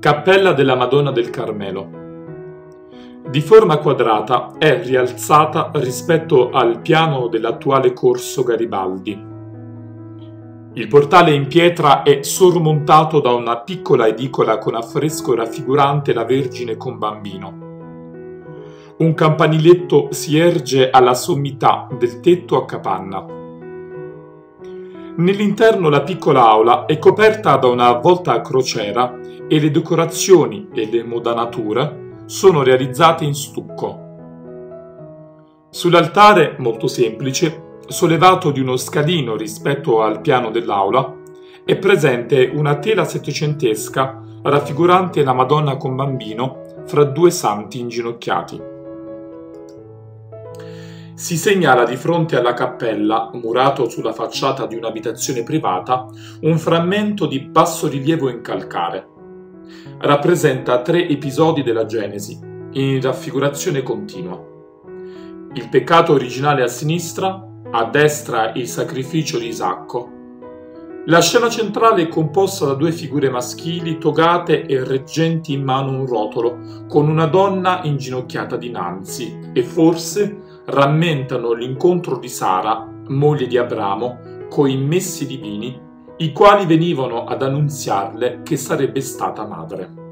Cappella della Madonna del Carmelo. Di forma quadrata, è rialzata rispetto al piano dell'attuale corso Garibaldi. Il portale in pietra è sormontato da una piccola edicola con affresco raffigurante la Vergine con bambino. Un campaniletto si erge alla sommità del tetto a capanna. Nell'interno la piccola aula è coperta da una volta a crociera e le decorazioni e le modanature sono realizzate in stucco. Sull'altare, molto semplice, sollevato di uno scalino rispetto al piano dell'aula, è presente una tela settecentesca raffigurante la Madonna con bambino fra due santi inginocchiati. Si segnala di fronte alla cappella, murato sulla facciata di un'abitazione privata, un frammento di basso rilievo in calcare. Rappresenta tre episodi della Genesi, in raffigurazione continua. Il peccato originale a sinistra, a destra il sacrificio di Isacco. La scena centrale è composta da due figure maschili togate e reggenti in mano un rotolo, con una donna inginocchiata dinanzi e forse rammentano l'incontro di Sara, moglie di Abramo, coi messi divini, i quali venivano ad annunziarle che sarebbe stata madre.